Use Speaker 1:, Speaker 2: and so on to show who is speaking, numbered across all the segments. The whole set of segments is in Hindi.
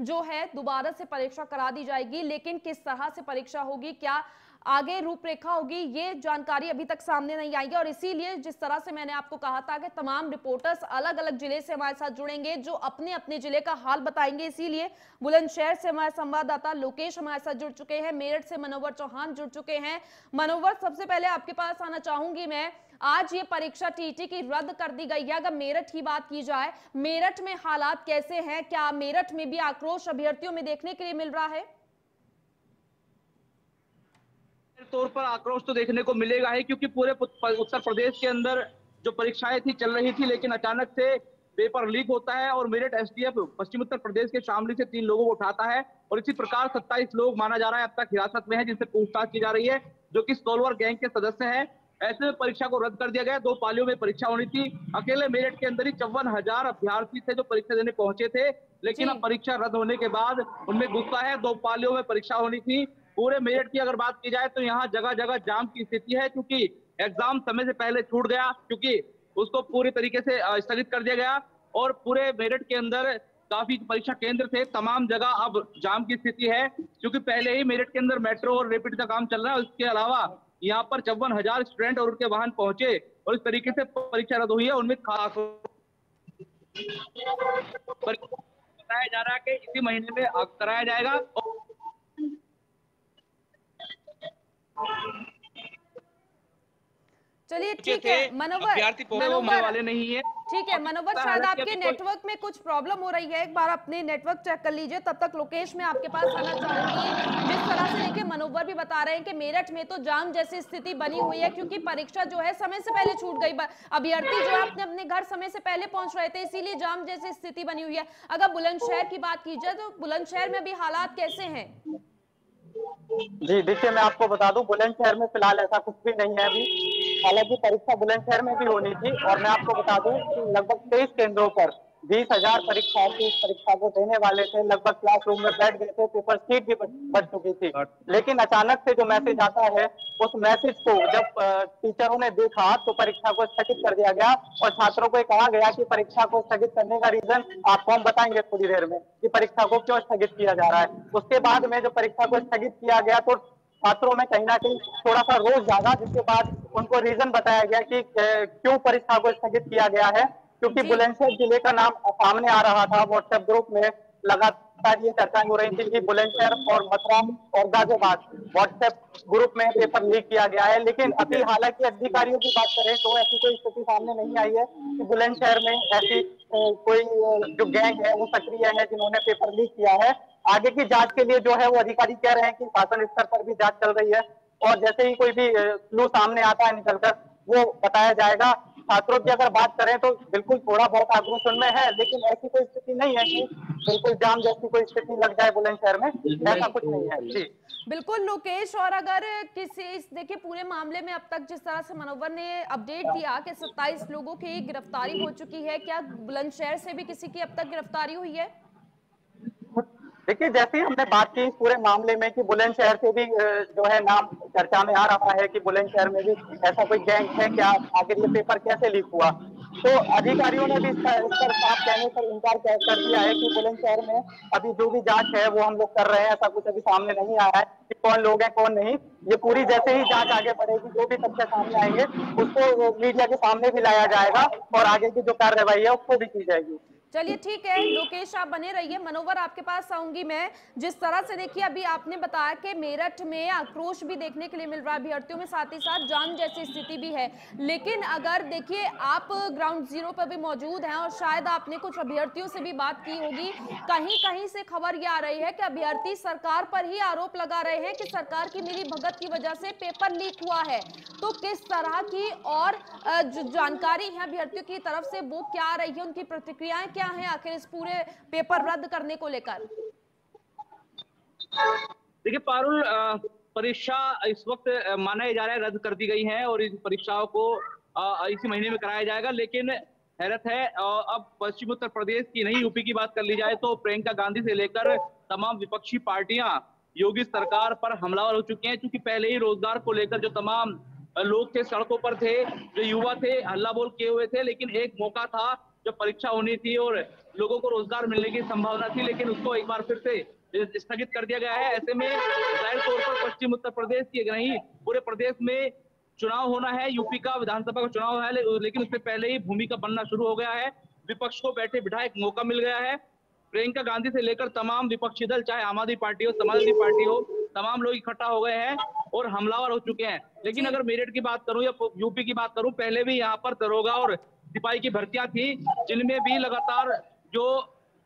Speaker 1: जो है दोबारा से परीक्षा करा दी जाएगी, लेकिन किस तरह से परीक्षा होगी, क्या आगे रूपरेखा होगी, ये जानकारी अभी तक सामने नहीं आई है। और इसीलिए जिस तरह से मैंने आपको कहा था कि तमाम रिपोर्टर्स अलग अलग ज़िले से हमारे साथ जुड़ेंगे, जो अपने अपने ज़िले का हाल बताएँगे, इसीलिए बुलंदशहर से हमारे संवाददाता लोकेश हमारे साथ जुड़ चुके हैं, मेरठ से मनोवर चौहान जुड़ चुके हैं। मनोवर, सबसे पहले आपके पास आना चाहूँगी मैं आज ये परीक्षा टीटी की रद्द कर दी गई है। अगर मेरठ की बात की जाए, मेरठ में हालात कैसे हैं? क्या मेरठ में भी आक्रोश अभ्यर्थियों में देखने के लिए मिल रहा है?
Speaker 2: तौर पर आक्रोश तो देखने को मिलेगा ही, क्योंकि पूरे उत्तर प्रदेश के अंदर जो परीक्षाएँ थी, चल रही थी, लेकिन अचानक से पेपर लीक होता है और मेरठ एसडीएफ पश्चिम उत्तर प्रदेश के शामली से तीन लोगों को उठाता है और इसी प्रकार सत्ताईस लोग माना जा रहा है अब तक हिरासत में है, जिनसे पूछताछ की जा रही है, जो कि सोलवर गैंग के सदस्य हैं। ऐसे में परीक्षा को रद्द कर दिया गया। दो पालियों में परीक्षा होनी थी। अकेले मेरठ के अंदर ही चौवन हज़ार अभ्यर्थी थे जो परीक्षा देने पहुँचे थे। लेकिन अब परीक्षा रद्द होने के बाद उनमें गुस्सा है। दो पालियों में परीक्षा होनी थी। पूरे मेरठ की अगर बात की जाए तो यहाँ जगह जगह जाम की स्थिति है क्योंकि एग्ज़ाम समय से पहले छूट गया क्योंकि उसको पूरी तरीके से स्थगित कर दिया गया। और पूरे मेरठ के अंदर काफ़ी परीक्षा केंद्र थे। तमाम जगह अब जाम की स्थिति है क्योंकि पहले ही मेरठ के अंदर मेट्रो और रेपिड का काम चल रहा है। उसके अलावा यहाँ पर चौवन हज़ार स्टूडेंट और उनके वाहन पहुँचे और इस तरीके से परीक्षा रद्द हुई है, उनमें खास बताया जा रहा है कि इसी महीने में कराया जाएगा
Speaker 1: चलिए ठीक है मनोवर मनोवर वाले नहीं है। ठीक है मनोवर शायद आपके नेटवर्क में कुछ प्रॉब्लम हो रही है। एक बार अपने नेटवर्क चेक कर लीजिए तब तक लोकेश में आपके पास आना चाहूँगी। जिस तरह से देखिए मनोवर भी बता रहे हैं कि मेरठ में तो जाम जैसी स्थिति बनी हुई है क्योंकि परीक्षा जो है समय से पहले छूट गई। अभ्यर्थी जो है अपने अपने घर समय से पहले पहुँच रहे थे इसीलिए जाम जैसी स्थिति बनी हुई है। अगर बुलंदशहर की बात की जाए तो बुलंदशहर में भी हालात कैसे है?
Speaker 3: जी देखिए मैं आपको बता दूँ बुलंदशहर में फ़िलहाल ऐसा कुछ भी नहीं है अभी। हालाँकि परीक्षा बुलंदशहर में भी होनी थी और मैं आपको बता दूँ कि लगभग तेईस केंद्रों पर बीस हज़ार परीक्षार्थी इस परीक्षा को देने वाले थे, लगभग क्लासरूम में बैठ गए थे पेपर सीट भी बढ़ चुकी थी। लेकिन अचानक से जो मैसेज आता है, उस मैसेज को जब टीचरों ने देखा तो परीक्षा को स्थगित कर दिया गया और छात्रों को कहा गया कि परीक्षा को स्थगित करने का रीजन आपको हम बताएँगे थोड़ी देर में कि परीक्षा को क्यों स्थगित किया जा रहा है। उसके बाद में जो परीक्षा को स्थगित किया गया तो छात्रों में कहीं ना कहीं थोड़ा सा रोज जागा जिसके बाद उनको रीजन बताया गया कि क्यों परीक्षा को स्थगित किया गया है क्योंकि बुलंदशहर ज़िले का नाम सामने आ रहा था व्हाट्सएप ग्रुप में लगातार ये चर्चाएँ हो रही थी कि बुलंदशहर और मथुरा और गाजियाबाद व्हाट्सएप ग्रुप में पेपर लीक किया गया है लेकिन अभी हालाँकि अधिकारियों की बात करें तो ऐसी कोई स्थिति सामने नहीं आई है कि बुलंदशहर में ऐसी कोई जो गैंग है वो सक्रिय है जिन्होंने पेपर लीक किया है। आगे की जाँच के लिए जो है वो अधिकारी कह रहे हैं कि शासन स्तर पर भी जाँच चल रही है और जैसे ही कोई भी क्लू सामने आता है निकलकर, वो बताया जाएगा। छात्रों की अगर बात करें तो बिल्कुल थोड़ा बहुत आक्रोशन में है, लेकिन ऐसी कोई स्थिति नहीं है कि बिल्कुल जाम जैसी कोई स्थिति लग जाए बुलंदशहर में, ऐसा कुछ नहीं है। जी।
Speaker 1: बिल्कुल लोकेश, और अगर किसी इस, देखिए पूरे मामले में अब तक जिस तरह से मनोवर ने अपडेट दिया कि 27 लोगों की गिरफ्तारी हो चुकी है, क्या बुलंदशहर से भी किसी की अब तक गिरफ्तारी हुई है?
Speaker 3: देखिए, जैसे हमने बात की इस पूरे मामले में कि बुलंदशहर से भी जो है नाम चर्चा में आ रहा है कि बुलंदशहर में भी ऐसा कोई गैंग है क्या? आखिर ये पेपर कैसे लीक हुआ? तो अधिकारियों ने भी इस पर साफ़ कहने पर इनकार कर दिया है कि बुलंदशहर में अभी जो भी जाँच है वो हम लोग कर रहे हैं, ऐसा कुछ अभी सामने नहीं आया है कि कौन लोग हैं, कौन नहीं। ये पूरी जैसे ही जाँच आगे बढ़ेगी, जो भी तथ्य सामने आएँगे, उसको मीडिया के सामने भी लाया जाएगा और आगे की जो कार्रवाई है उसको भी की जाएगी।
Speaker 1: चलिए ठीक है, लोकेश आप बने रहिए मनोवर आपके पास आऊँगी मैं। जिस तरह से देखिए, अभी आपने बताया कि मेरठ में आक्रोश भी देखने के लिए मिल रहा है अभ्यर्थियों में, साथ ही साथ जाम जैसी स्थिति भी है। लेकिन अगर देखिए, आप ग्राउंड ज़ीरो पर भी मौजूद हैं और शायद आपने कुछ अभ्यर्थियों से भी बात की होगी कहीं कहीं से खबर ये आ रही है कि अभ्यर्थी सरकार पर ही आरोप लगा रहे हैं कि सरकार की मिली भगत की वजह से पेपर लीक हुआ है। तो किस तरह की और जो, जानकारी है अभ्यर्थियों की तरफ़ से, वो क्या रही है, उनकी प्रतिक्रियाएँ क्या क्या है आखिर इस पूरे पेपर रद्द करने को लेकर?
Speaker 2: देखिए, पारुल परीक्षा इस वक्त माना जा रहा है रद्द कर दी गई है और इन परीक्षाओं को इसी महीने में कराया जाएगा, लेकिन हैरत है अब पश्चिम उत्तर प्रदेश की नहीं, यूपी की बात कर ली जाए तो प्रियंका गांधी से लेकर तमाम विपक्षी पार्टियाँ योगी सरकार पर हमलावर हो चुके हैं, क्योंकि पहले ही रोज़गार को लेकर जो तमाम लोग थे, सड़कों पर थे, जो युवा थे, हल्ला बोल किए हुए थे, लेकिन एक मौका था जो परीक्षा होनी थी और लोगों को रोज़गार मिलने की संभावना थी लेकिन उसको एक बार फिर से स्थगित कर दिया गया है। ऐसे में ज़ाहिर तौर पर पश्चिम उत्तर प्रदेश की नहीं पूरे प्रदेश में चुनाव होना है। यूपी का विधानसभा का चुनाव है लेकिन उससे पहले ही भूमिका बनना शुरू हो गया है। विपक्ष को बैठे बिठाए एक मौका मिल गया है। प्रियंका गांधी से लेकर तमाम विपक्षी दल चाहे आम आदमी पार्टी हो समाजवादी पार्टी हो तमाम लोग इकट्ठा हो गए हैं और हमलावर हो चुके हैं। लेकिन अगर मेरठ की बात करूँ या यूपी की बात करूँ पहले भी यहाँ पर दरोगा और सिपाही की भर्तियाँ थी जिनमें भी लगातार जो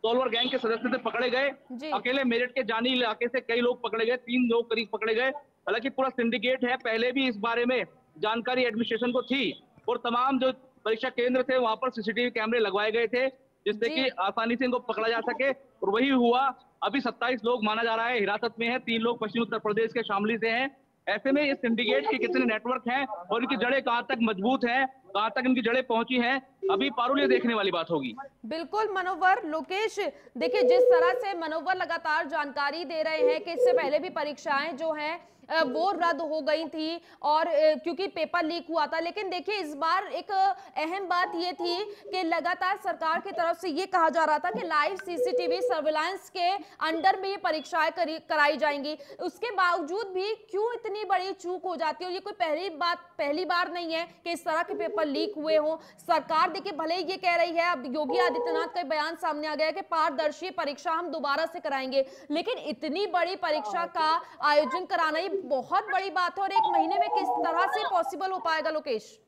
Speaker 2: तोलवर गैंग के सदस्य थे पकड़े गए। अकेले मेरठ के जानी इलाके से कई लोग पकड़े गए तीन लोग करीब पकड़े गए। हालाँकि पूरा सिंडिकेट है पहले भी इस बारे में जानकारी एडमिनिस्ट्रेशन को थी और तमाम जो परीक्षा केंद्र थे वहाँ पर सीसीटीवी कैमरे लगवाए गए थे जिससे कि आसानी से इनको पकड़ा जा सके। और वही हुआ अभी 27 लोग माना जा रहा है हिरासत में है तीन लोग पश्चिम उत्तर प्रदेश के शामली से हैं। ऐसे में ये सिंडिकेट के कितने नेटवर्क हैं और इनकी जड़ें कहाँ तक मज़बूत हैं कहाँ तक इनकी जड़ें पहुँची हैं, अभी पारुल देखने वाली बात होगी।
Speaker 1: बिल्कुल, मनोवर, लोकेश, देखिए, जिस तरह से मनोवर लगातार जानकारी दे रहे हैं कि इससे पहले भी परीक्षाएँ जो हैं वो रद्द हो गई थी और क्योंकि पेपर लीक हुआ था। लेकिन देखिए, इस बार एक अहम बात ये थी कि लगातार सरकार की तरफ़ से ये कहा जा रहा था कि लाइव सीसीटीवी सर्विलांस के अंडर में ये परीक्षाएँ कराई जाएँगी। उसके बावजूद भी क्यों इतनी बड़ी चूक हो जाती है? और ये कोई पहली बात, पहली बार नहीं है कि इस तरह के पेपर लीक हुए हों। सरकार देखिए भले ये कह रही है अब योगी आदित्यनाथ का बयान सामने आ गया कि पारदर्शी परीक्षा हम दोबारा से कराएँगे। लेकिन इतनी बड़ी परीक्षा का आयोजन कराना ही बहुत बड़ी बात है और एक महीने में किस तरह से पॉसिबल हो पाएगा लोकेश?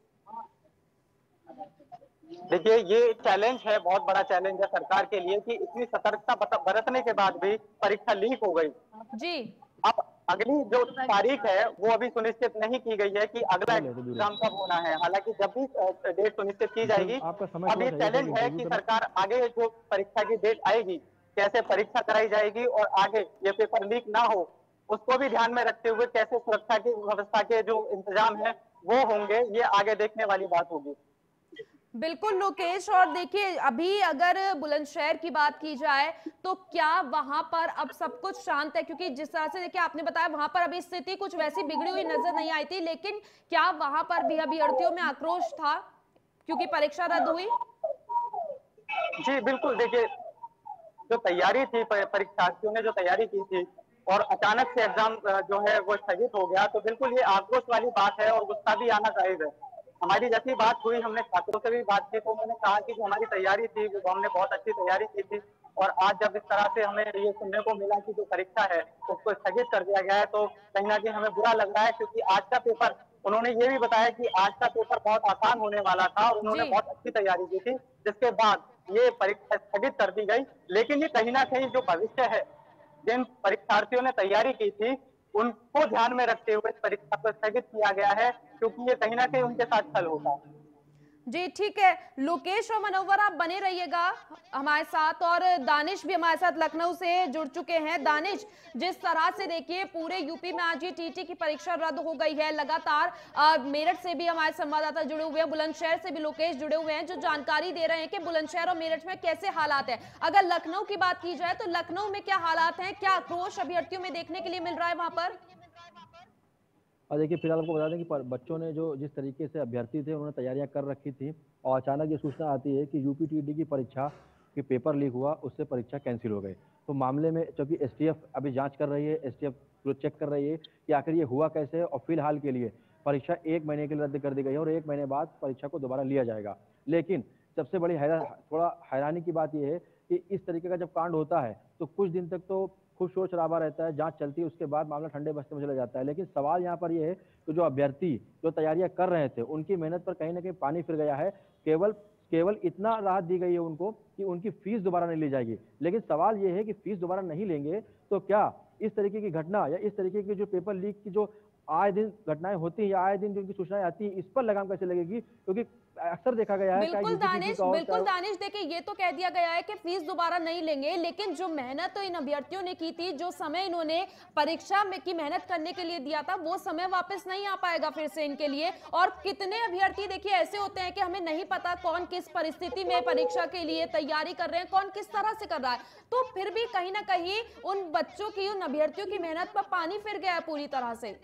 Speaker 3: देखिए ये चैलेंज है बहुत बड़ा चैलेंज है सरकार के लिए कि इतनी सतर्कता बरतने के बाद भी परीक्षा लीक हो गई।
Speaker 1: जी।
Speaker 3: अब अगली जो तारीख है वो अभी सुनिश्चित नहीं की गई है कि अगला एग्ज़ाम कब होना है। हालाँकि जब भी डेट सुनिश्चित की जाएगी अब ये चैलेंज है कि सरकार आगे जो परीक्षा की डेट आएगी कैसे परीक्षा कराई जाएगी और आगे ये पेपर लीक ना हो उसको भी ध्यान में रखते हुए कैसे सुरक्षा की व्यवस्था के जो इंतज़ाम है वो होंगे ये आगे देखने वाली बात होगी।
Speaker 1: बिल्कुल, लोकेश। और देखिए, अभी अगर बुलंदशहर की बात की जाए तो क्या वहाँ पर अब सब कुछ शांत है? क्योंकि जिस तरह से देखिए, आपने बताया, वहाँ पर अभी स्थिति कुछ वैसी बिगड़ी हुई नज़र नहीं आई थी, लेकिन क्या वहाँ पर भी अभ्यर्थियों में आक्रोश था? क्योंकि परीक्षा रद्द हुई।
Speaker 3: जी, बिल्कुल। देखिए, जो तैयारी थी परीक्षार्थियों ने जो तैयारी की थी, और अचानक से एग्ज़ाम जो है, वो स्थगित हो गया तो बिल्कुल ये आक्रोश वाली बात है और गुस्सा भी आना चाहिए हमारी जैसी बात हुई हमने छात्रों से भी बात की तो उन्होंने कहा कि जो हमारी तैयारी थी वो हमने बहुत अच्छी तैयारी की थी और आज जब इस तरह से हमें ये सुनने को मिला कि जो परीक्षा है उसको स्थगित कर दिया गया है तो कहीं ना कहीं हमें बुरा लग रहा है क्योंकि आज का पेपर उन्होंने ये भी बताया कि आज का पेपर बहुत आसान होने वाला था और उन्होंने बहुत अच्छी तैयारी की थी जिसके बाद ये परीक्षा स्थगित कर दी गई। लेकिन ये कहीं ना कहीं जो भविष्य है जिन परीक्षार्थियों ने तैयारी की थी उनको ध्यान में रखते हुए परीक्षा को स्थगित किया गया है, क्योंकि ये कहीं ना कहीं उनके साथ छल होता है।
Speaker 1: जी, ठीक है। लोकेश और मनोवर आप बने रहिएगा हमारे साथ और दानिश भी हमारे साथ लखनऊ से जुड़ चुके हैं। दानिश, जिस तरह से देखिए, पूरे यूपी में आज ये टीटी की परीक्षा रद्द हो गई है। लगातार मेरठ से भी हमारे संवाददाता जुड़े हुए हैं, बुलंदशहर से भी लोकेश जुड़े हुए हैं, जो जानकारी दे रहे हैं कि बुलंदशहर और मेरठ में कैसे हालात है। अगर लखनऊ की बात की जाए तो लखनऊ में क्या हालात है? क्या आक्रोश अभ्यर्थियों में देखने के लिए मिल रहा है वहाँ पर?
Speaker 4: और देखिए, फ़िलहाल आपको बता दें कि बच्चों ने जो, जिस तरीके से अभ्यर्थी थे, उन्होंने तैयारियाँ कर रखी थी और अचानक ये सूचना आती है कि यूपी की परीक्षा की पेपर लीक हुआ, उससे परीक्षा कैंसिल हो गई। तो मामले में चूँकि एस अभी जाँच कर रही है एस टी चेक कर रही है कि आखिर ये हुआ कैसे और फ़िलहाल के लिए परीक्षा एक महीने के लिए रद्द कर दी गई है और एक महीने बाद परीक्षा को दोबारा लिया जाएगा। लेकिन सबसे बड़ी हैरान थोड़ा हैरानी की बात यह है कि इस तरीके का जब कांड होता है तो कुछ दिन तक तो खुश शोर शराबा रहता है, जाँच चलती है, उसके बाद मामला ठंडे बस्ते में चला जाता है। लेकिन सवाल यहाँ पर यह है कि जो अभ्यर्थी, जो तैयारियाँ कर रहे थे, उनकी मेहनत पर कहीं ना कहीं पानी फिर गया है। केवल केवल इतना राहत दी गई है उनको कि उनकी फ़ीस दोबारा नहीं ली जाएगी। लेकिन सवाल ये है कि फ़ीस दोबारा नहीं लेंगे तो क्या इस तरीके की घटना या इस तरीके की जो पेपर लीक की जो आए दिन घटनाएँ होती हैं या आए दिन जो उनकी सूचनाएँ आती है, इस पर लगाम कैसे लगेगी? क्योंकि अक्सर देखा गया है
Speaker 1: बिल्कुल दानिश बिल्कुल दानिश देखिए ये तो कह दिया गया है कि फ़ीस दोबारा नहीं लेंगे लेकिन जो मेहनत तो इन अभ्यर्थियों ने की थी जो समय इन्होंने परीक्षा में की मेहनत करने के लिए दिया था वो समय वापस नहीं आ पाएगा फिर से इनके लिए। और कितने अभ्यर्थी देखिए ऐसे होते हैं कि हमें नहीं पता कौन किस परिस्थिति में परीक्षा के लिए तैयारी कर रहे हैं कौन किस तरह से कर रहा है। तो फिर भी कहीं ना कहीं उन बच्चों की उन अभ्यर्थियों की मेहनत पर पानी फिर गया है पूरी तरह से।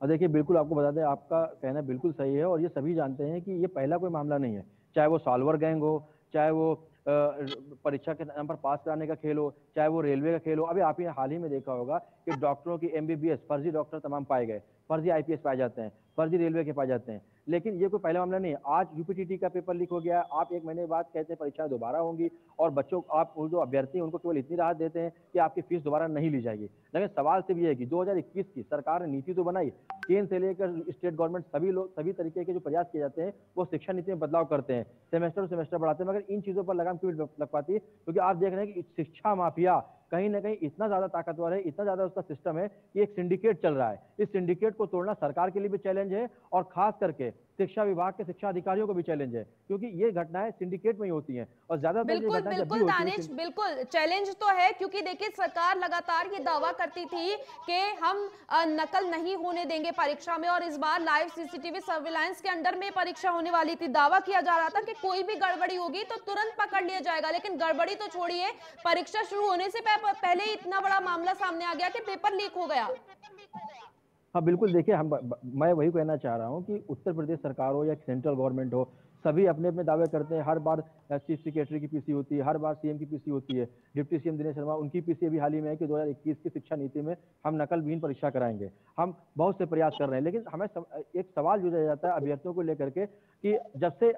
Speaker 4: और देखिए, बिल्कुल आपको बता दें, आपका कहना बिल्कुल सही है और ये सभी जानते हैं कि ये पहला कोई मामला नहीं है। चाहे वो सॉल्वर गैंग हो, चाहे वो परीक्षा के नाम पर पास कराने का खेल हो, चाहे वो रेलवे का खेल हो। अभी आपने हाल ही में देखा होगा कि डॉक्टरों की एमबीबीएस फर्जी डॉक्टर तमाम पाए गए। फर्जी आईपीएस पाए जाते हैं, फर्जी रेलवे के पाए जाते हैं। लेकिन ये कोई पहला मामला नहीं आज यूपीटीटी का पेपर लीक हो गया आप एक महीने बाद कहते हैं परीक्षाएँ दोबारा होंगी और बच्चों, आप जो अभ्यर्थी हैं, उनको केवल इतनी राहत देते हैं कि आपकी फ़ीस दोबारा नहीं ली जाएगी। लेकिन सवाल सिर्फ़ ये है कि 2021 की सरकार ने नीति तो बनाई, केंद्र से लेकर स्टेट गवर्नमेंट सभी लोग सभी तरीके के जो प्रयास किए जाते हैं, वो शिक्षा नीति में बदलाव करते हैं। सेमेस्टर सेमेस्टर बढ़ाते हैं, मगर इन चीज़ों पर लगाम क्यों लग पाती है, क्योंकि आप देख रहे हैं कि शिक्षा माफिया कहीं ना कहीं इतना ज़्यादा ताकतवर है, इतना ज़्यादा उसका सिस्टम है कि एक सिंडिकेट चल रहा है। इस सिंडिकेट को तोड़ना सरकार के लिए भी चैलेंज है और खास करके शिक्षा विभाग के शिक्षा अधिकारियों को भी चैलेंज है क्योंकि ये घटनाएँ सिंडिकेट में ही होती हैं और ज़्यादातर
Speaker 1: बिल्कुल बिल्कुल दानिश बिल्कुल चैलेंज तो है क्योंकि देखिए सरकार लगातार ये दावा करती थी कि हम नकल नहीं होने देंगे परीक्षा में और इस बार लाइव सीसीटीवी सर्विलांस के अंडर में परीक्षा होने वाली थी। दावा किया जा रहा था कि कोई भी गड़बड़ी होगी तो तुरंत पकड़ लिया जाएगा लेकिन गड़बड़ी तो छोड़िए परीक्षा शुरू होने से पहले ही इतना बड़ा मामला सामने आ गया कि पेपर लीक हो गया।
Speaker 4: हाँ बिल्कुल, देखिए, हम मैं वही कहना चाह रहा हूँ कि उत्तर प्रदेश सरकार हो या सेंट्रल गवर्नमेंट हो, सभी अपने अपने दावे करते हैं। हर बार चीफ सेक्रेटरी की पीसी होती है, हर बार सीएम की पीसी होती है। डिप्टी सीएम दिनेश शर्मा, उनकी पीसी अभी हाल ही में है कि 2021 की शिक्षा नीति में हम नकल विहीन परीक्षा कराएँगे। हम बहुत से प्रयास कर रहे हैं, लेकिन हमें एक सवाल जो जाता है अभ्यर्थियों को लेकर के कि जब से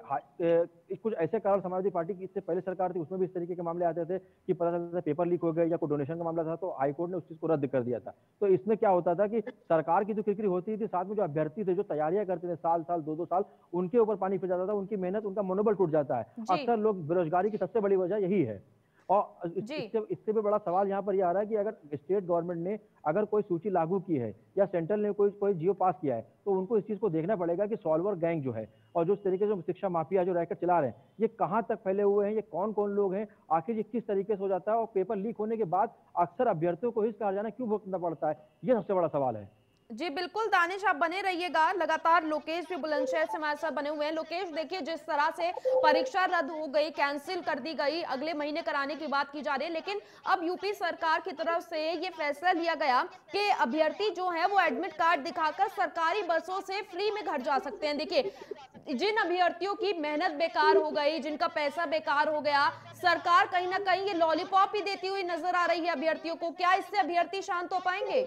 Speaker 4: कुछ ऐसे कारण समाजवादी पार्टी की इससे पहले सरकार थी उसमें भी इस तरीके के मामले आते थे कि पता चलता था पेपर लीक हो गए या कोई डोनेशन का मामला था तो हाईकोर्ट ने उस चीज़ को रद्द कर दिया था। तो इसमें क्या होता था कि सरकार की जो किरकिरी होती थी साथ में जो अभ्यर्थी थे जो तैयारियाँ करते थे साल साल दो दो साल उनके ऊपर पानी फिर जाता था उनकी मेहनत उनका मनोबल टूट जाता है। अक्सर लोग बेरोजगारी की सबसे बड़ी वजह यही है। और इससे इससे भी बड़ा सवाल यहाँ पर यह आ रहा है कि अगर स्टेट गवर्नमेंट ने अगर कोई सूची लागू की है या सेंट्रल ने कोई कोई जियो पास किया है तो उनको इस चीज़ को देखना पड़ेगा कि सॉल्वर गैंग जो है और जो तरीके से शिक्षा माफिया जो रहकर चला रहे हैं ये कहाँ तक फैले हुए हैं ये कौन कौन लोग हैं आखिर ये किस तरीके से हो जाता है और पेपर लीक होने के बाद अक्सर अभ्यर्थियों को इसका जाना क्यों भुगतना पड़ता है ये सबसे बड़ा सवाल है।
Speaker 1: जी बिल्कुल, दानिश आप बने रहिएगा। लगातार लोकेश भी बुलंदशहर से हमारे साथ बने हुए हैं। लोकेश, देखिए, जिस तरह से परीक्षा रद्द हो गई कैंसिल कर दी गई, अगले महीने कराने की बात की जा रही है, लेकिन अब यूपी सरकार की तरफ़ से ये फैसला लिया गया कि अभ्यर्थी जो है, वो एडमिट कार्ड दिखाकर सरकारी बसों से फ्री में घर जा सकते हैं। देखिए, जिन अभ्यर्थियों की मेहनत बेकार हो गई, जिनका पैसा बेकार हो गया, सरकार कहीं ना कहीं ये लॉलीपॉप ही देती हुई नज़र आ रही है अभ्यर्थियों को। क्या इससे अभ्यर्थी शांत हो पाएँगे?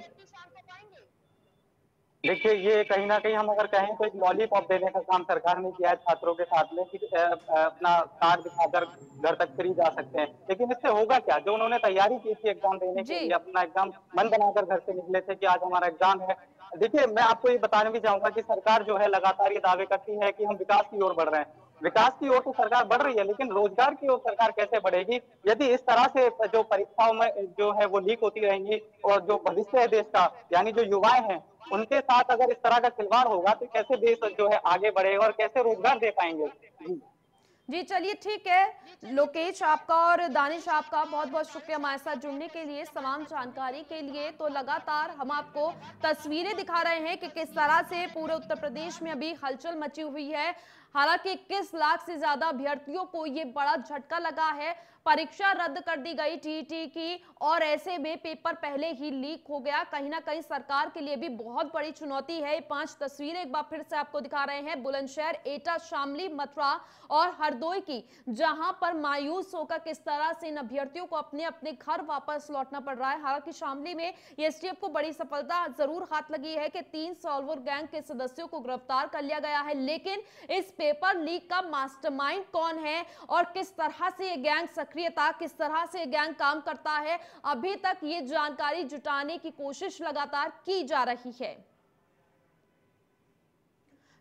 Speaker 3: देखिए ये कहीं ना कहीं हम अगर कहें तो एक लॉलीपॉप देने का काम सरकार ने किया है छात्रों के साथ में कि अपना कार्ड दिखाकर घर तक फ्री जा सकते हैं। लेकिन इससे होगा क्या? जो उन्होंने तैयारी की थी एग्ज़ाम देने के लिए अपना एग्ज़ाम मन बनाकर घर से निकले थे कि आज हमारा एग्ज़ाम है। देखिए मैं आपको ये बताने भी चाहूँगा कि सरकार जो है लगातार ये दावे करती है कि हम विकास की ओर बढ़ रहे हैं। विकास की ओर तो सरकार बढ़ रही है, लेकिन रोज़गार की ओर सरकार कैसे बढ़ेगी? यदि इस तरह से जो परीक्षाओं में जो है वो लीक होती रहेंगी और जो भविष्य है देश का, यानी जो युवाएँ हैं, उनके साथ अगर इस तरह का खिलवाड़ होगा तो कैसे देश जो है आगे बढ़ेगा और कैसे रोज़गार दे पाएँगे?
Speaker 1: जी, चलिए ठीक है। लोकेश आपका और दानिश आपका बहुत बहुत शुक्रिया हमारे साथ जुड़ने के लिए, तमाम जानकारी के लिए। तो लगातार हम आपको तस्वीरें दिखा रहे हैं कि किस तरह से पूरे उत्तर प्रदेश में अभी हलचल मची हुई है। हालाँकि इक्कीस लाख से ज़्यादा अभ्यर्थियों को ये बड़ा झटका लगा है। परीक्षा रद्द कर दी गई टीटी की और ऐसे में पेपर पहले ही लीक हो गया। कहीं ना कहीं सरकार के लिए भी बहुत बड़ी चुनौती है। पाँच तस्वीरें एक बार फिर से आपको दिखा रहे हैं। बुलंदशहर, एटा, शामली, मथुरा और हरदोई की, जहाँ पर मायूस होकर किस तरह से इन अभ्यर्थियों को अपने अपने घर वापस लौटना पड़ रहा है। हालाँकि शामली में एसटीएफ को बड़ी सफलता ज़रूर हाथ लगी है कि तीन सॉल्वर गैंग के सदस्यों को गिरफ़्तार कर लिया गया है। लेकिन इस पेपर लीक का मास्टरमाइंड कौन है और किस तरह से ये गैंग सक्रियता किस तरह से गैंग काम करता है, अभी तक ये जानकारी जुटाने की कोशिश लगातार की जा रही है।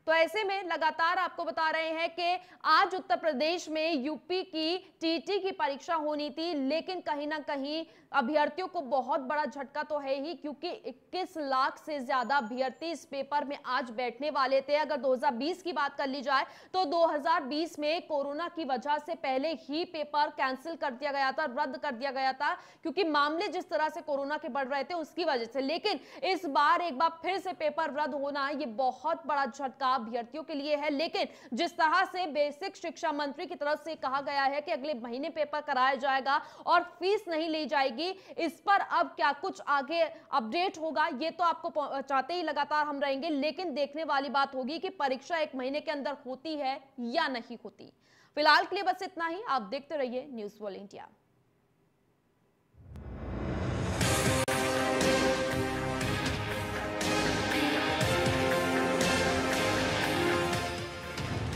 Speaker 1: तो ऐसे में लगातार आपको बता रहे हैं कि आज उत्तर प्रदेश में यूपी की टीटी की परीक्षा होनी थी, लेकिन कहीं ना कहीं अभ्यर्थियों को बहुत बड़ा झटका तो है ही, क्योंकि 21 लाख से ज़्यादा अभ्यर्थी इस पेपर में आज बैठने वाले थे। अगर 2020 की बात कर ली जाए तो 2020 में कोरोना की वजह से पहले ही पेपर कैंसिल कर दिया गया था, रद्द कर दिया गया था, क्योंकि मामले जिस तरह से कोरोना के बढ़ रहे थे, उसकी वजह से। लेकिन इस बार एक बार फिर से पेपर रद्द होना, ये बहुत बड़ा झटका अभ्यर्थियों के लिए है। लेकिन जिस तरह से बेसिक शिक्षा मंत्री की तरफ़ से कहा गया है कि अगले महीने पेपर कराया जाएगा और फ़ीस नहीं ली जाएगी, इस पर अब क्या कुछ आगे अपडेट होगा, ये तो आपको चाहते ही लगातार हम रहेंगे। लेकिन देखने वाली बात होगी कि परीक्षा एक महीने के अंदर होती है या नहीं होती। फ़िलहाल के लिए बस इतना ही। आप देखते रहिए न्यूज़ वॉल इंडिया।